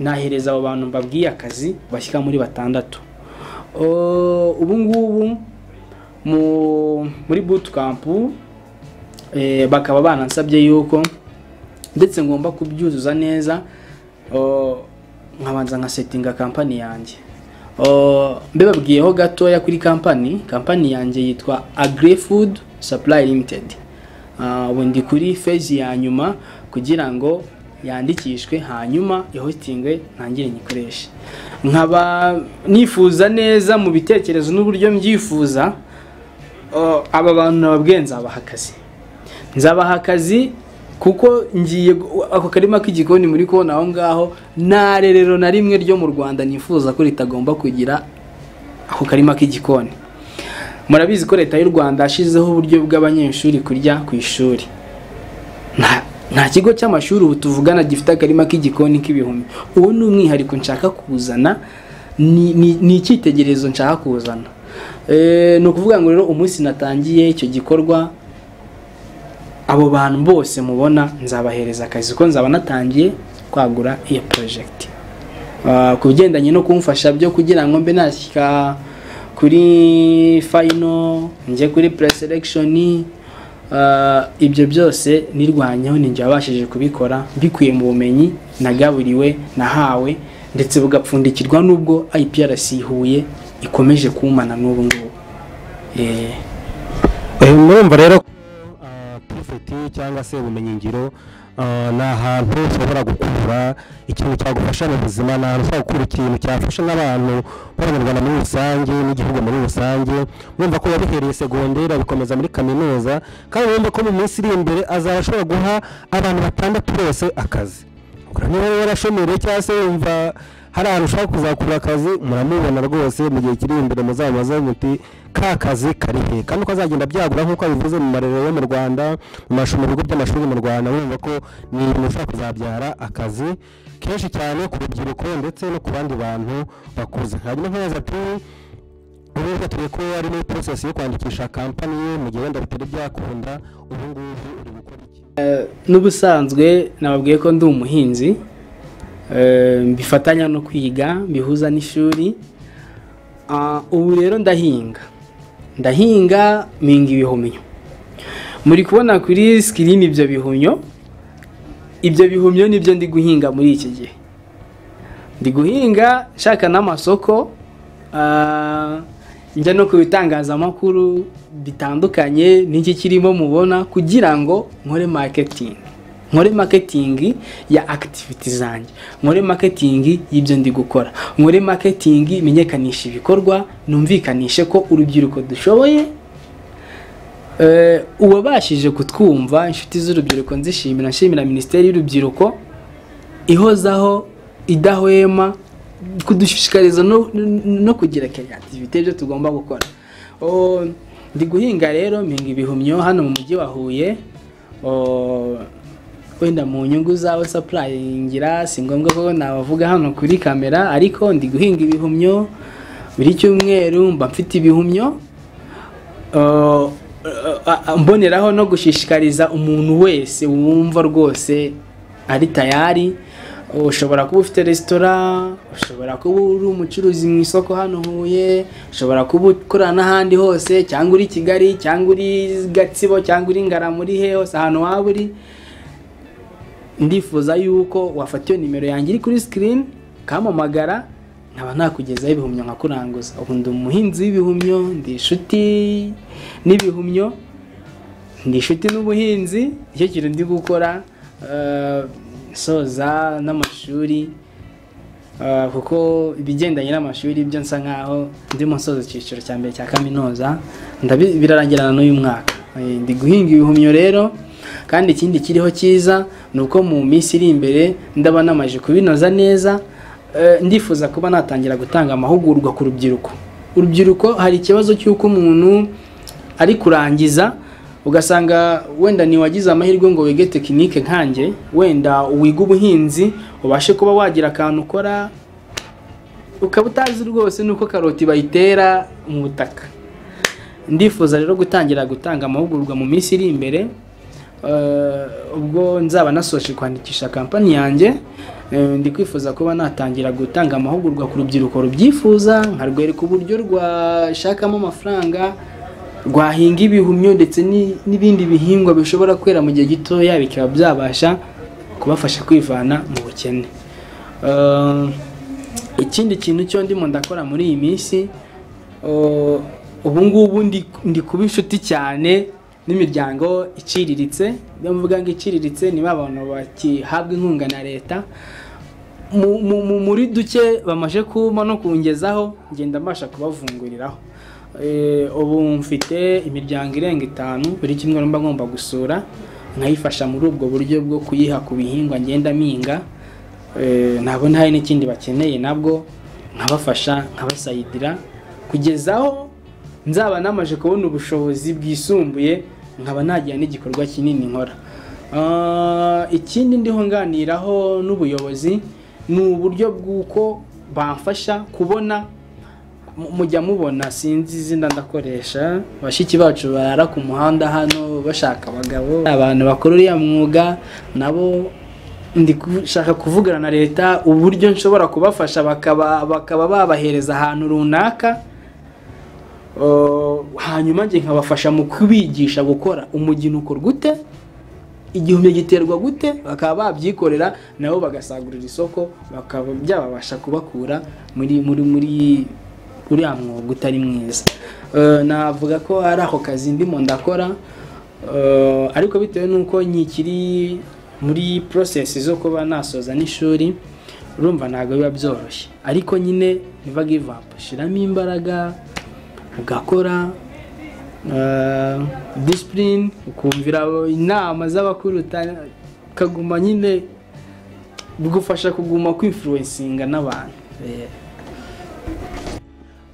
nahereza abo bantu mbabwiye akazi bashyika muri batandatu. Uh, ubu ngubu muri bootcamp eh, bakaba banansabye yuko ndetse ngomba kubyuzuza neza oh, nkabanza nkasetinga kampani yanjye. Oh, mbibabwiyeho gatoya kuri kampani kampani yanjye yitwa agri food supply limited. Ah, ubu ndi kuri fezi ya nyuma kugira ngo yandikishwe hanyuma ihostingwe ntangire nyikoreshe. Nkaba nifuza neza mu bitekerezo n'uburyo mbyifuza aba bantu nababwiye nzabaha akazi. Nzabaha akazi kuko ngiye ako karima k'igikoni muri kubona aho ngaho nta rerero na rimwe ryo mu rwanda nifuza ko ritagomba kugira ako karima k'igikoni. Murabizi ko leta y'u rwanda yashyizeho uburyo bw'abanyeshuri kurya ku ishuri. Nta kigo cy'amashuri ubu tuvugana gifite akarima k'igikoni k'ibihumyo uwo ni umwihariko nshaka kuzana ni icyitegererezo nshaka kuzana. Ni ukuvuga ngo rero umunsi natangiye icyo gikorwa abo bantu bose mubona nzabahereza akazi kuko nzaba natangiye kwagura iyo porojegiti ku bigendanye no kumfasha byo kugira ngo mbe nashyika kuri fayino njye kuri pureselekishoni ibyo byose nirwanyeho ninjye wabashije kubikora mbikuye mu bumenyi nagaburiwe nahawe ndetse bugapfundikirwa n'ubwo IPRC Huye ikomeje kumana n'ubu ngubu. Eh, Eh, murumva rero ah, prefect cyangwa se ubumenyingiro ah, ni ahantu ushobora gukura ikintu cyagufasha mu buzima ni ahantu ushobora gukura ikintu cyafasha n'abantu b'abanyarwanda muri rusange n'igihugu muri rusange. Wumva ko yabihereye segonderi abikomeza muri kaminuza kandi wumva ko mu minsi iri imbere azaba ashobora guha abantu batandatu bose akazi. Niba yarashomereye cyangwa se wumva hari ahantu ushaka kuzakura akazi muramubona rwose mu gihe kiri imbere muzamubaze muti ka kazi kari he? Kandi uko azagenda byagura nk'uko abivuze mu marerero yo mu rwanda mu bigo by'amashuri mu rwanda wumva ko ni ibintu ushobora kuzabyara akazi kenshi cyane ku rubyiruko ndetse no ku bandi bantu bakuze. Hanyuma nkaza ati ubu turi ko ari muri porosesi yo kwandikisha kampani ye mu gihe wenda bitari byakunda ubu ngubu uri gukora iki? N'ubusanzwe nababwiye ko ndi umuhinzi mbifatanya no kwiga mbihuza n'ishuri. Ah, ubu rero ndahinga. Ndahinga mpinga ibihumyo. Muri kubona kuri sikirini ibyo bihumyo ibyo bihumyo ni byo ndi guhinga muri iki gihe. Ndi guhinga nshaka n'amasoko ah, njya no ku bitangazamakuru bitandukanye n'iki kirimo mubona kugira ngo nkore marketing. Nkore marketing ya activity zanjye nkore marketing y'ibyo ndi gukora. Nkore marketing menyekanisha ibikorwa numvikanishe ko urubyiruko dushoboye. Eh, uwabashije kutwumva inshuti z'urubyiruko nzishimira nshimira minisiteri y'urubyiruko ihozaho idahwema kudushishikariza no, kugira creativity ibyo tugomba gukora. Oh, ndi guhinga rero mpinga ibihumyo hano mu mujyi wa Huye. Oh, wenda mu nyungu zawe sapurayingira si ngombwa ko nabavuga hano kuri kamera ariko ndi guhinga ibihumyo buri cyumweru mba mfite ibihumyo. Uh, mboneraho no gushishikariza umuntu wese wumva rwose ari tayari. Ushobora kuba ufite resitora ushobora kuba uri umucuruzi mu isoko hano Huye ushobora kuba ukorana n'ahandi hose cyangwa uri Kigali cyangwa uri Gatsibo cyangwa uri Ngara muri he hose ahantu waba uri. Ndifuza yuko wafata iyo nimero yanjye iri kuri sikirini ukampamagara nkaba nakugezaho ibihumyo nkakuranguza. Ubu ndi umuhinzi w'ibihumyo ndi inshuti n'ibihumyo ndi inshuti n'ubuhinzi ni cyo kintu ndi gukora eh, soza n'amashuri eh, kuko ibigendanye n'amashuri byo nsa nkaho ndimo nsoza icyiciro cya mbere cya kaminuza birarangirana n'uyu mwaka. Eh, ndi guhinga ibihumyo rero kandi ikindi kiriho cyiza ni uko mu minsi iri imbere ndaba namaze kubinoza neza Eh, ndifuza kuba natangira gutanga amahugurwa ku rubyiruko. Urubyiruko hari ikibazo cy'uko umuntu ari kurangiza ugasanga wenda ntiwagize amahirwe ngo wige tekinike nkanjye wenda wiga ubuhinzi ubashe kuba wagira akantu ukora ukaba utazi rwose nuko karoti bayitera mu butaka. Ndifuza rero gutangira gutanga amahugurwa mu minsi iri imbere ubwo nzaba nasoje kwandikisha kampani yanjye eh, ndi kwifuza kuba natangira gutanga amahugurwa ku rubyiruko rubyifuza nkarwereka uburyo rwashakamo amafaranga rwahinga ibihumyo ndetse ni- n'ibindi bihingwa bishobora kwera mu gihe gitoya bikaba byabasha kubafasha kwivana mu bukene. Eh, ikindi kintu cyo ndimo ndakora muri iyi minsi eh, ubu ngubu ndi kuba inshuti cyane n'imiryango iciriritse iyo mvuga ngo iciriritse niba abantu bakihabwa inkunga na leta. Mu- mu- mu- muri duke bamaze kuma no kungezaho ngenda mbasha kubavunguriraho. Eh, ubu mfite imiryango irenga itanu buri kimwe mba ngomba gusura nkayifasha muri ubwo buryo bwo kuyiha ku bihingwa ngenda mpinga. Eh, ntabwo hari n'ikindi bakeneye nabwo nkabafasha nkabasayidira. Kugeza aho nzaba namaje kubona ubushobozi bwisumbuye nkaba nagira n'igikorwa kinini nkora. Ah, ikindi ndiho nganiraho n'ubuyobozi ni uburyo bw'uko bamfasha kubona mu- mujya mubona sinzi izina ndakoresha. Bashiki bacu barara ku muhanda hano bashaka abagabo. Abantu bakora uriya mwuga nabo ndi gushaka kuvugana na leta uburyo nshobora kubafasha bakaba babahereza ahantu runaka. Hanyuma njye nkabafasha mu kubigisha gukora. Umugino ukorwa ute igihumbi giterwa gute? Bakaba babyikorera nabo bagasagurira isoko bakaba byababasha kubakura muri muri muri uriya mwuga utari mwiza. Uh, navuga ko ari ako kazi ndimo ndakora. Uh, ariko bitewe n'uko nkikiri muri process zo kuba nasoza n'ishuri urumva ntabwo biba byoroshye. Ariko nyine never give up. Shyiramo imbaraga ugakora uh, discipline ukumvira inama z'abakuruta ukaguma nyine bigufasha kuguma kwinfluencinga n'abantu.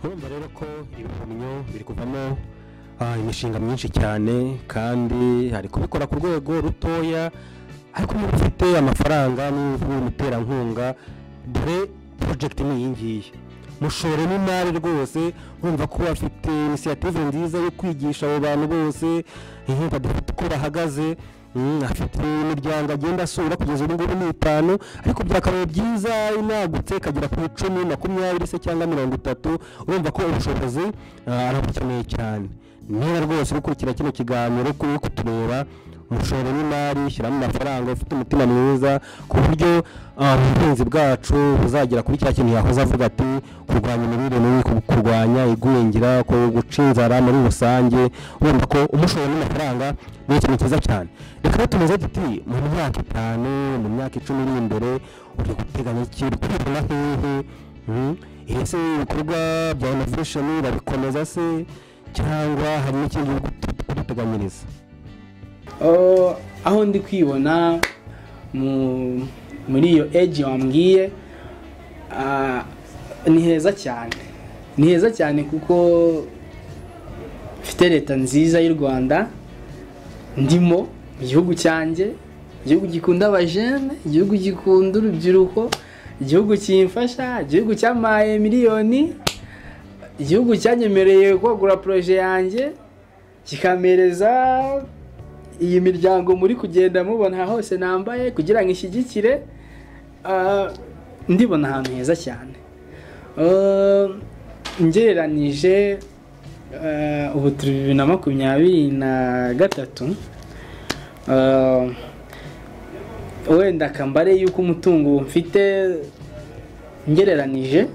Urumva rero ko ibihumyo biri kuvamo ah, imishinga myinshi cyane kandi hari kubikora ku rwego rutoya ariko niba ufite amafaranga n'umuterankunga dore porojegiti ni iyi ngiyi. Mushore n'imari rwose urumva ko afite inisiyative nziza yo kwigisha abo bantu bose badafite uko bahagaze Mm, afite imiryango agenda asura kugeza ubu ngubu ni itanu ariko byakabaye byiza inagutse ikagera ku icumi makumyabiri se cyangwa mirongo itatu urumva ko ubushobozi ah, arabukeneye cyane. Niba rwose ukurikira kino kiganiro kuri kutureba umushoro w'imari shyiramo amafaranga ufite umutima mwiza ku buryo ah, ubuhinzi bwacu buzagera kuri cya kintu yahoze avuga ati kurwanya imirire mibi ku- kurwanya igwingira guca inzara muri rusange. Urumva ko umushoro n'amafaranga ni ikintu cyiza cyane. Reka rero tumeze tuti mu myaka itanu mu myaka icumi iri imbere uri guteganya iki uri kwibona hehe? Mm. ese ibikorwa bya innovation urabikomeza se? Cyangwa hari n'ikindi uri kudu- kuduteganyiriza aho ndi kwibona mu- muri iyo age wambwiye ni heza cyane. Ni heza cyane kuko mfite leta nziza y'u rwanda ndimo mu gihugu cyanjye igihugu gikunda abajene igihugu gikunda urubyiruko igihugu kimfasha igihugu cyamaye miliyoni igihugu cyanyemereye kwagura poroje yanjye kikampereza iyi miryango muri kugenda mubona hose nambaye kugira ngo ishyigikire ah, ndibona ahantu heza cyane. Ah, ngereranije ah, ubu turi bibiri na makumyabiri na gatatu. Wenda kambare yuko umutungo mfite ngereranije.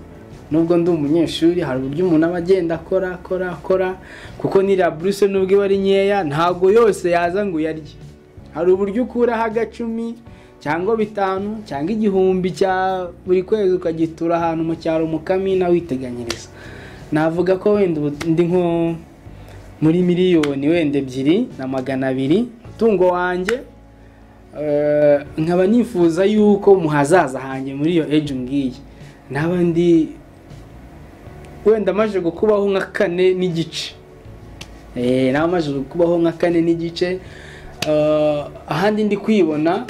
Nubwo ndi umunyeshuri hari uburyo umuntu aba agenda akora akora akora. Kuko n'iriya buruse nubwo iba ari nkeya ntabwo yose yaza ngo uyarye. Hari uburyo ukuraho agacumi cyangwa bitanu cyangwa igihumbi cya buri kwezi ukagitura ahantu mu cyaro mu kamina witeganyiriza. Navuga ko wenda ndi nko muri miliyoni wenda ebyiri na magana abiri. Umutungo wanjye Eh, nkaba nifuza yuko mu hazaza hanjye muri iyo ejo ngiyi naba ndi wenda amaze gukubaho nka kane n'igice. Eh, naba amaze gukubaho nka kane n'igice Eh, ahandi ndi kwibona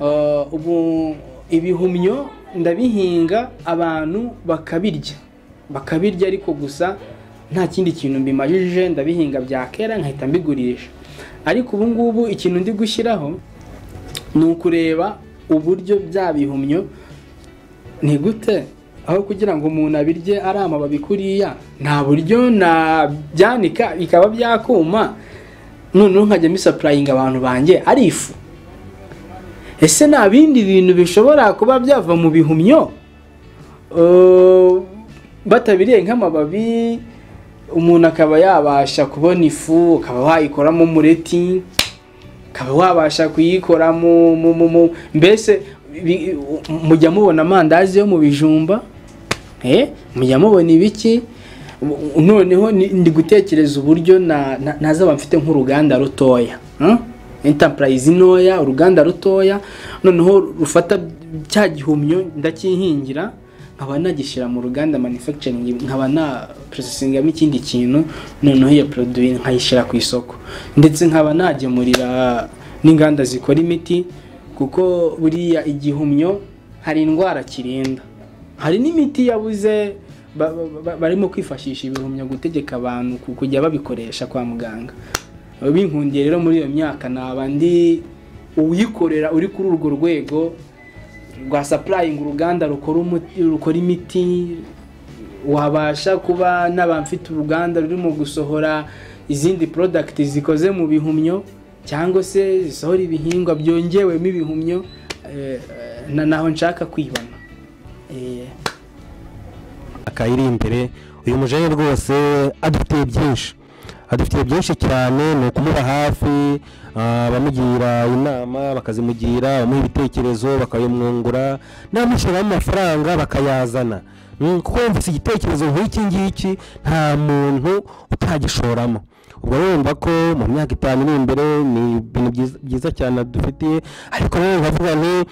eh, ubu ibihumyo ndabihinga abantu bakabirya. Bakabirya ariko gusa nta kindi kintu mbimajije ndabihinga bya kera nkahita mbigurisha. Ariko ubu ngubu ikintu ndi gushyiraho ni ukureba uburyo bya bihumyo. Ni gute? Aho kugira ngo umuntu abirye ari amababi kuriya nta buryo nabyanika bikaba byakuma noneho nkajya misapurayinga abantu banjye ari ifu. Ese nta bindi bintu bishobora kuba byava mu bihumyo? Batabiriye nk'amababi umuntu akaba yabasha kubona ifu ukaba wayikoramo umureti ukaba wabasha kuyikoramo mbese mujya mubona amandazi yo mu bijumba? Mujya mubona ibiki? Noneho ndi gutekereza uburyo na- na- nazaba mfite nk'uruganda rutoya. Enterprise ntoya uruganda rutoya. Noneho rufata cya gihumyo ndakihingira nkaba nagishyira mu ruganda manufacturing nkaba na processingamo ikindi kintu noneho iyo produit nkayishyira ku isoko. Ndetse nkaba nagemurira n'inganda zikora imiti kuko buriya igihumyo hari indwara kirinda. Hari n'imiti yabuze ba- ba- ba- barimo kwifashisha ibihumyo gutegeka abantu ku- kujya babikoresha kwa muganga. Binkundiye rero muri iyo myaka naba ndi uyikorera uri kuri urwo rwego rwa supplying uruganda rukora imiti wabasha kuba naba mfite uruganda rurimo gusohora izindi product zikoze mu bihumyo cyangwa se zisohora ibihingwa byongewemo ibihumyo eh, na naho nshaka kwibona. Eh, akayiri imbere uyu mujene rwose adufitiye byinshi. Adufitiye byinshi cyane ni ukumuba hafi ah, bamugira inama bakazimugira bamuha ibitekerezo bakabimwungura namushyiramo amafaranga bakayazana. Mm, kuko yumvise igitekerezo nk'iki ngiki nta muntu utagishoramo. Ubwo rero wumva ko mu myaka itanu iri imbere ni ibintu byiza- cyane dufitiye ariko rero nkavuga nti eh,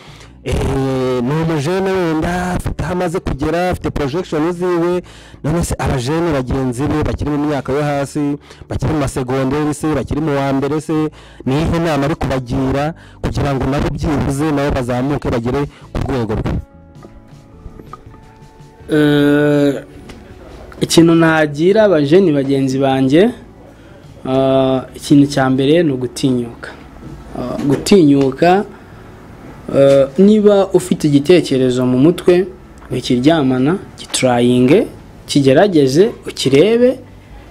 ni umujene wenda afite aho amaze kugera afite projection ziwe none se abajene bagenzi be bakiri mu myaka yo hasi bakiri mu masegonderi se bakiri mu wa mbere se ni iyihe nama ari kubagira kugira ngo nabo byibuze nabo bazamuke bagere ku rwego rwe? Eh, ikintu nagira abajeni bagenzi banjye ah, ikintu cya mbere ni ugutinyuka. Gutinyuka eh, niba ufite igitekerezo mu mutwe ukiryamana giturayinge kigerageze ukirebe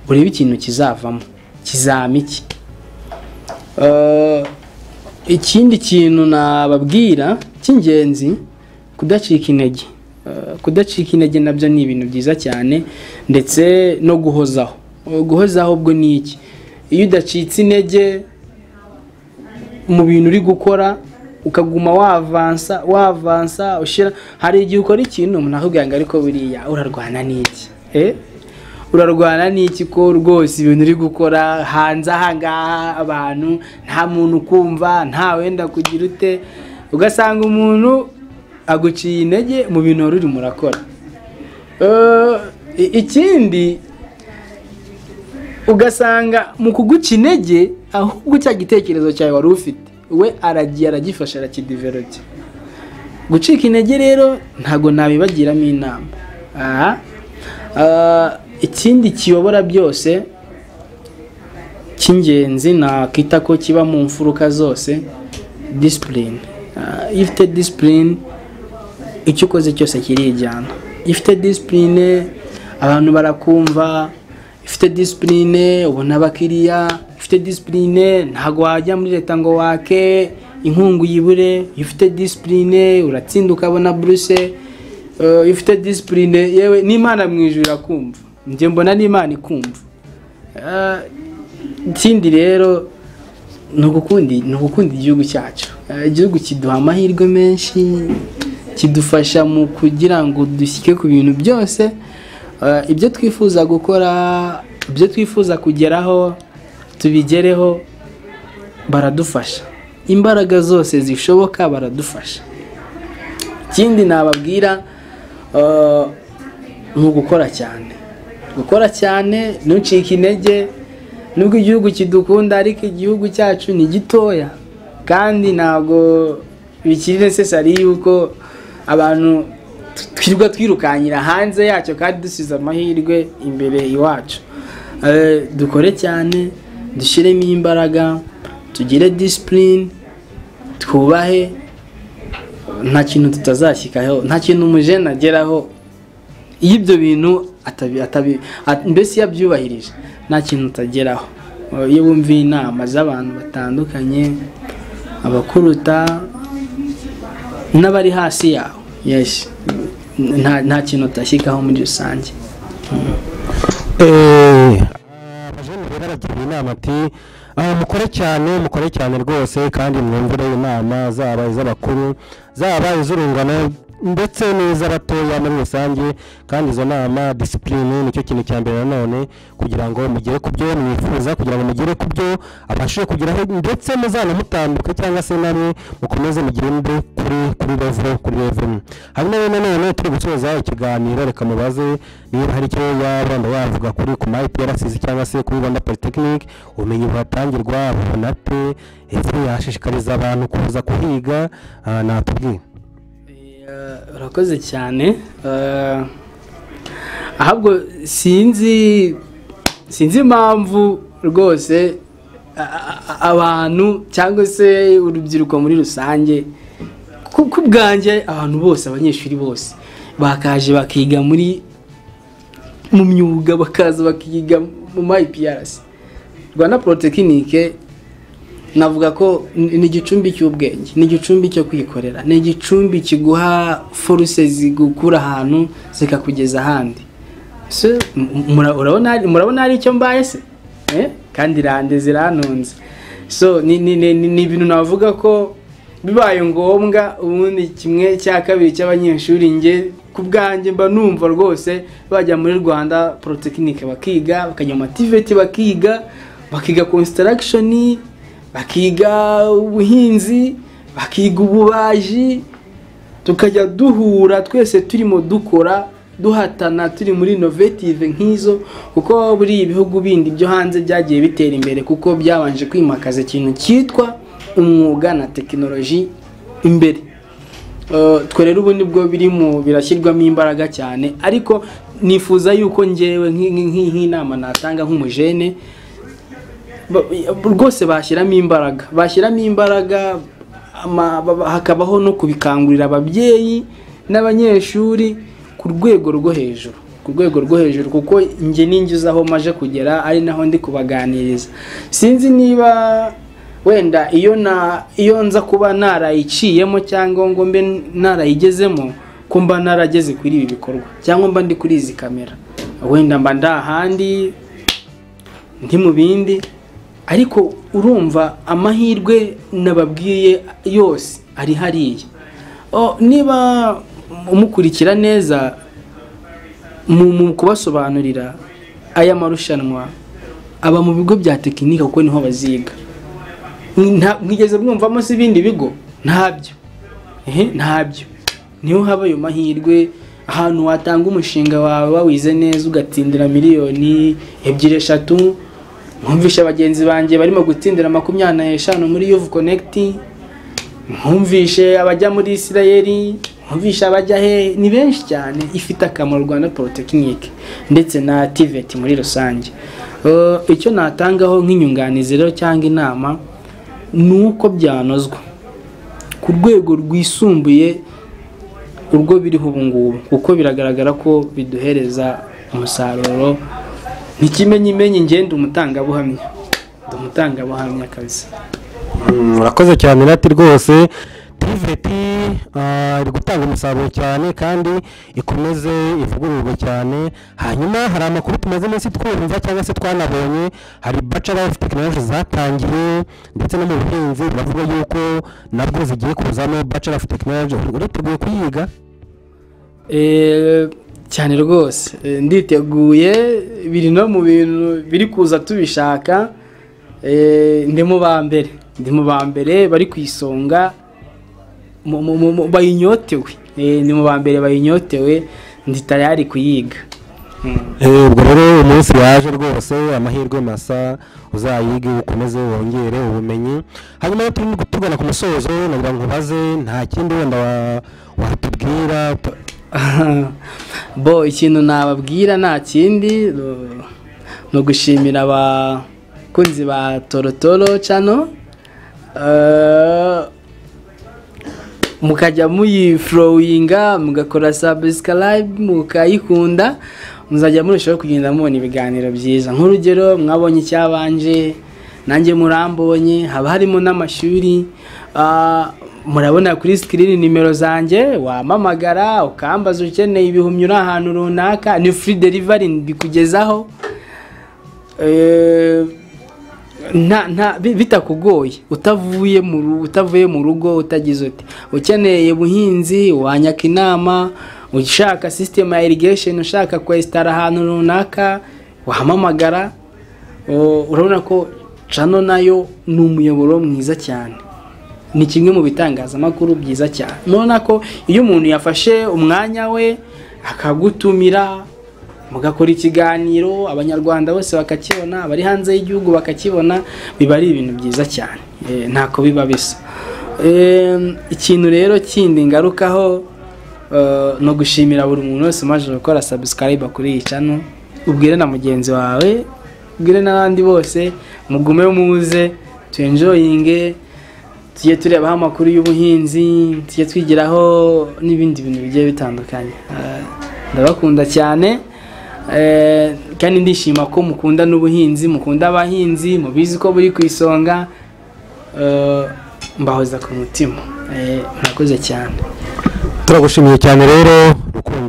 urebe ikintu kizavamo. Kizama iki? Eh, ikindi kintu nababwira cy'ingenzi kudacika intege. Eh, kudacika intege na byo ni ibintu byiza cyane ndetse no guhozaho. Eh, guhozaho ubwo ni iki? Iyo udacitse intege mu bintu uri gukora ukaguma wavansa wavansa ushyira hari igihe ukora ikintu umuntu akubwira ngo ariko buriya urarwana n'iki? Eh? urarwana n'iki ko rwose ibintu uri gukora hanze aha ngaha abantu nta muntu ukumva nta wenda kugira ute. Ugasanga umuntu aguciye intege mu bintu wari urimo urakora. Eh, ikindi ugasanga mu kuguca intege ahubwo cya gitekerezo cyawe wari ufite. We aragiye aragifasha arakidiveroge gucika intege rero ntabwo nabibagiramo inama. Ah, ikindi kiyobora byose cy'ingenzi nakita ko kiba mu mfuruka zose disipurine iyo ufite disipurine icyo ukoze cyose kirijyana iyo ufite disipurine abantu barakumva. Ifite disipurine ubona abakiriya. Ifite disipurine ntabwo wajya muri leta ngo wake inkungu uyibure iyo ufite disipurine uratsinda ukabona buruse Eh, iyo ufite disipurine yewe n'imana mu ijuru irakumva. Njye mbona n'imana ikumva. Eh, ikindi rero ni ugukunda igihugu cyacu. Eh, igihugu kiduha amahirwe menshi kidufasha mu kugira ngo dushyike ku bintu byose. Ibyo twifuza gukora ibyo twifuza kugeraho tubigereho baradufasha. Imbaraga zose zishoboka baradufasha. Ikindi nababwira eh, ni ugukora cyane. Gukora cyane ntucike intege nubwo igihugu kidukunda ariko igihugu cyacu ni gitoya. Kandi ntabwo bikiri necessary yuko abantu twirirwa twirukanyira hanze yacyo kandi dusize amahirwe imbere iwacu. Eh, dukore cyane dushyiremo imbaraga tugire disipurine twubahe nta kintu tutazashyikaho nta kintu umujene ageraho. Iyo ibyo bintu mbese iyo abyubahirije nta kintu utageraho. Iyo wumviye inama z'abantu batandukanye abakuruta n'abari hasi yawe. Nta, kintu utashyikaho muri rusange. Aragira inama ati "Ah, mukore cyane mukore cyane rwose kandi mwumvire inama zaba iz'abakuru zaba iz'urungano. Ndetse n'iz'abatoya muri rusange kandi izo nama disipurine ni cyo kintu cya mbere nanone kugira ngo mugere ku byo mwifuza kugira ngo mugere ku byo abashe kugeraho ndetse muzanamutambuke cyangwa se namwe mukomeze mugende kuri kuri level kuri level hanyuma rero nanone turi gusoza ikiganiro reka mubaze niba hari icyo yaba wenda yavuga kuri ku ma IPRCs cyangwa se kuri Rwanda Polytechnic ubumenyi buhatangirwa bubona te ese yashishikariza abantu kuza kuhiga ah, natubwire Eh, urakoze cyane. Eh, ahubwo sinzi sinzi impamvu rwose abantu cyangwa se urubyiruko muri rusange ku ku bwanjye abantu bose abanyeshuri bose bakaje bakiga muri mu myuga bakaza bakiga mu ma IPRC Rwanda Polytechnique navuga ko ni igicumbi cy'ubwenge ni igicumbi cyo kwikorera ni igicumbi kiguha foruse zigukura ahantu zikakugeza ahandi. Murabona hari icyo mbaye se? Eh? kandi rande zirantunze so ni ibintu navuga ko bibaye ngombwa ubundi kimwe cya kabiri cy'abanyeshuri nge ku bwanjye mba numva rwose bajya muri rwanda polytechnique bakiga bakajya mu mativeti bakiga bakiga construction bakiga ubuhinzi bakiga ububaji tukajya duhura twese turimo dukora duhatana turi muri innovative nk'izo kuko buri ibihugu bindi byo hanze byagiye bitera imbere kuko byabanje kwimakaza ikintu cyitwa umwuga na tekinoloji imbere Uh, twe rero ubu ni bwo birimo birashyirwamo imbaraga cyane ariko nifuza yuko ngewe nk'i- nk'i- nk'inama natanga nk'umujene rwose bashyiramo imbaraga. Bashyiramo imbaraga hakabaho no kubikangurira ababyeyi n'abanyeshuri ku rwego rwo hejuru. Ku rwego rwo hejuru kuko njye ninjiza aho maje kugera ari naho ndi kubaganiriza. Sinzi niba wenda iyo na iyo nza kuba narayiciyemo cyangwa ngo mbe narayigezemo ko mba narageze kuri ibi bikorwa cyangwa mba ndi kuri izi kamera. Wenda mba ndi ahandi ndi mu bindi ariko urumva amahirwe nababwiye yose ari hariya. Niba umukurikira neza mu kubasobanurira aya marushanwa aba mu bigo bya tekinika kuko ni ho baziga. Mwigeze mwumvamo se ibindi bigo? Ntabyo. Ntabyo. Niho haba ayo mahirwe ahantu watanga umushinga wawe wawize neza ugatsindira miliyoni ebyiri eshatu nkumvishe bagenzi banjye barimo gutsindira makumyabiri n'eshanu muri yuvu konegiti nkumvishe abajya muri isirayeli. Nkumvishe abajya he? Ni benshi cyane. Ifite akamaro rwanda porotekinike ndetse na tiveti muri rusange. Icyo natangaho nk'inyunganizi rero cyangwa inama ni uko byanozwa. Ku rwego rwisumbuye urwo biriho ubu ngubu kuko biragaragara ko biduhereza umusaruro ntikimenyimenyi ngende umutangabuhamya. Ndi umutangabuhamya kabisa. Murakoze cyane nati rwose. Tiveti iri gutanga umusaruro cyane kandi ikomeze ivugururwe cyane. Hanyuma hari amakuru tumaze iminsi twumva cyangwa se twanabonye hari bachelor of technology zatangiye ndetse no mu buhinzi biravuga yuko nabwo zigiye kuzamo bachelor of technology uriteguye kuyiga Eh, cyane rwose. Eh, nditeguye biri no mu bintu biri kuza tubishaka Eh, ndi mu ba mbere. Ndi mu ba mbere bari ku isonga bayinyotewe. Eh, ni mu ba mbere bayinyotewe ndi tayari kuyiga. Mm. Eh, ubwo rero umunsi waje rwose amahirwe masa uzayige ukomeze wongere ubumenyi. Hanyuma iyo turi tugana ku musozo nagira ngo nkubaze nta kindi wenda wa- watubwira bo ikintu nababwira nta kindi ni ugushimira abakunzi ba torotoro cano Eh, mukajya muyifurowinga mugakora subscribe mukayikunda muzajya murushaho kugenda mubona ibiganiro byiza. Nk'urugero mwabonye icyabanje nanjye murambonye haba harimo n'amashuri. Ah, murabona kuri sikirini nimero zanjye wamamagara ukambaza ukeneye ibihumyo uri ahantu runaka ni free delivery mbikugezaho. Eh, bitakugoye. Utavuye mu rugo utagize uti ukeneye ubuhinzi wanyaka inama ushaka system ya irrigation ushaka kwesitara ahantu runaka wahamamagara O, urabona ko cano na yo ni umuyoboro mwiza cyane. Ni kimwe mu bitangazamakuru byiza cyane. Urabona ko iyo umuntu yafashe umwanya we akagutumira mugakora ikiganiro abanyarwanda bose bakakibona abari hanze y'igihugu bakakibona biba ari ibintu byiza cyane. Eh, ntako biba bisa. Ikintu rero kindi ngarukaho eh, no gushimira buri muntu wese umaze gukora subscribe kuri iyi channel ubwire na mugenzi wawe ubwire n'abandi bose mugume muze tuenjoyinge tujye turebaho amakuru y'ubuhinzi tujye twigiraho n'ibindi bintu bigiye bitandukanye. Eh, ndabakunda cyane Eh, kandi ndishima ko mukunda n'ubuhinzi mukunda abahinzi mubizi ko buri ku isonga. Eh, mbahoza ku mutima. Murakoze cyane. Turagushimiye cyane rero.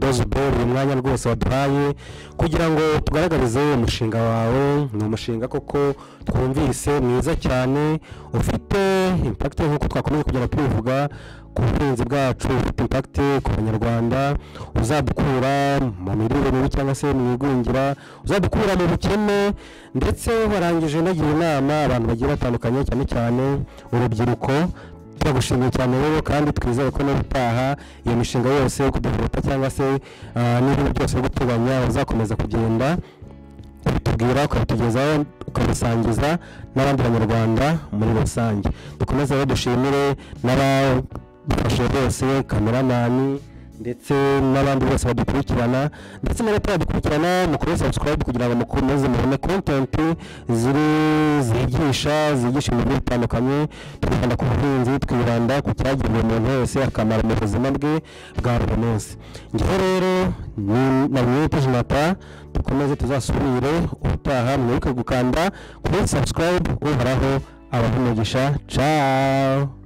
Rukundo zuberi uyu mwanya rwose waduhaye. Kugira ngo tugaragarize umushinga wawe ni umushinga koko twumvise mwiza cyane ufite impakite nk'uko twakomeje kugenda tubivuga ku buhinzi bwacu ufite impakite ku banyarwanda. Uzadukura mu mirire mibi cyangwa se mu igwingira uzadukura mu bukene ndetse warangije unagira inama abantu bagiye batandukanye cyane cyane urubyiruko. Turagushimiye cyane rero kandi twizere ko n'ubutaha iyo mishinga yose yo kuduhuta cyangwa se ah, n'ibindi byose yo guteganya uzakomeza kugenda ubitubwira ukabitugezaho ukabisangiza n'abandi banyarwanda muri rusange. Dukomeze rero dushimire n'abadufashe bose kameramani ndetse n'abandi bose badukurikirana ndetse n'abataradukurikirana mukore subscribe kugira ngo mukomeze mubone content ziri zigisha zigisha ibintu bitandukanye. Twibanda ku buhinzi twibanda ku cyagirira umuntu wese akamaro mu buzima bwe bwa buri munsi. Ngewe rero na mwete jonathan dukomeze tuzasubire ubutaha mwibuke gukanda kuri subscribe uhoraho abaha umugisha. Ciao.